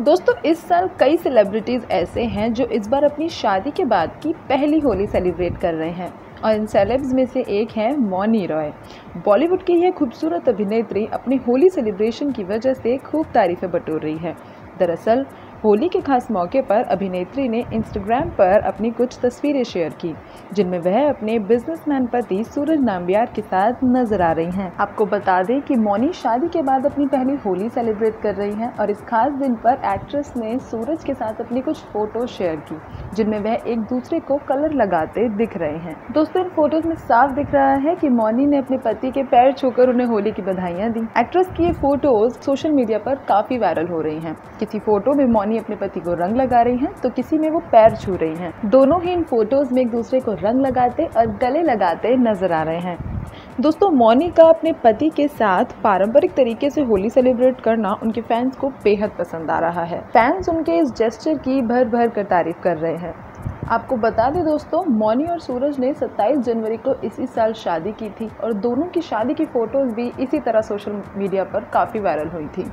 दोस्तों, इस साल कई सेलिब्रिटीज़ ऐसे हैं जो इस बार अपनी शादी के बाद की पहली होली सेलिब्रेट कर रहे हैं। और इन सेलेब्स में से एक है मौनी रॉय। बॉलीवुड की यह खूबसूरत अभिनेत्री अपनी होली सेलिब्रेशन की वजह से खूब तारीफें बटोर रही है। दरअसल होली के खास मौके पर अभिनेत्री ने इंस्टाग्राम पर अपनी कुछ तस्वीरें शेयर की, जिनमें वह अपने बिजनेसमैन पति सूरज नाम्बियार के साथ नज़र आ रही हैं। आपको बता दें कि मौनी शादी के बाद अपनी पहली होली सेलिब्रेट कर रही हैं और इस खास दिन पर एक्ट्रेस ने सूरज के साथ अपनी कुछ फ़ोटो शेयर की, जिनमें वह एक दूसरे को कलर लगाते दिख रहे हैं। दोस्तों, इन फ़ोटोज़ में साफ़ दिख रहा है कि मौनी ने अपने पति के पैर छूकर उन्हें होली की बधाइयाँ दी। एक्ट्रेस की ये फ़ोटोज़ सोशल मीडिया पर काफ़ी वायरल हो रही हैं। किसी फ़ोटो में मौनी अपने पति को रंग लगा रही हैं तो किसी में वो पैर छू रही हैं। दोनों ही इन फ़ोटोज़ में एक दूसरे को रंग लगाते और गले लगाते नज़र आ रहे हैं। दोस्तों मौनी का अपने पति के साथ पारंपरिक तरीके से होली सेलिब्रेट करना उनके फैंस को बेहद पसंद आ रहा है। फैंस उनके इस जेस्चर की भर भर कर तारीफ़ कर रहे हैं। आपको बता दें दोस्तों, मौनी और सूरज ने 27 जनवरी को इसी साल शादी की थी और दोनों की शादी की फ़ोटोज़ भी इसी तरह सोशल मीडिया पर काफ़ी वायरल हुई थी।